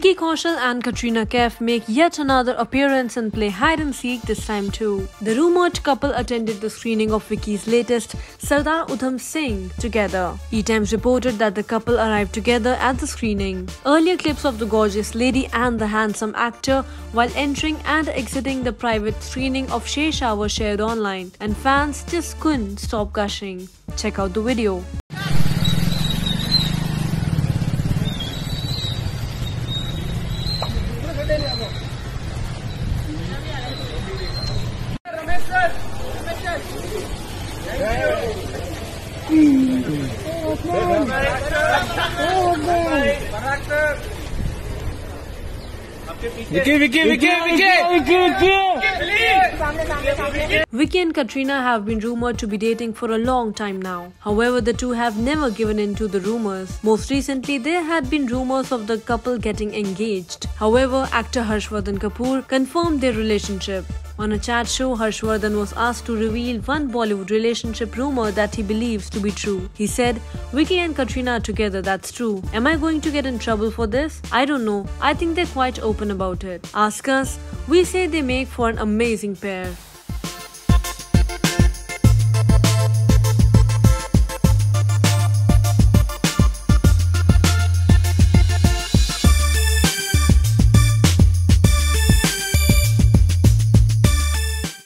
Kaushal and Katrina Kaif make yet another appearance and play hide and seek this time too. The rumored couple attended the screening of Vicky's latest Sardar Udham Singh together. E-Times reported that the couple arrived together at the screening. Earlier clips of the gorgeous lady and the handsome actor while entering and exiting the private screening of Shershaah were shared online and fans just couldn't stop gushing. Check out the video. Vicky and Katrina have been rumored to be dating for a long time now. However, the two have never given in to the rumors. Most recently, there had been rumors of the couple getting engaged. However, actor Harshvardhan Kapoor confirmed their relationship. On a chat show, Harshvardhan was asked to reveal one Bollywood relationship rumor that he believes to be true. He said, Vicky and Katrina are together, that's true. Am I going to get in trouble for this? I don't know. I think they're quite open about it. Ask us. We say they make for an amazing pair.